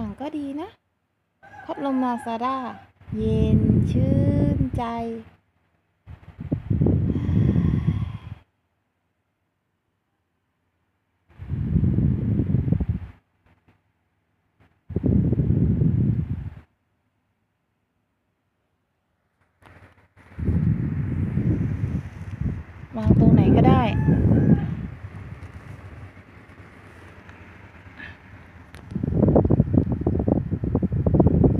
างก็ดีนะ พัดลมนาซาด้า เย็นชื่นใจ วางตรงไหนก็ได้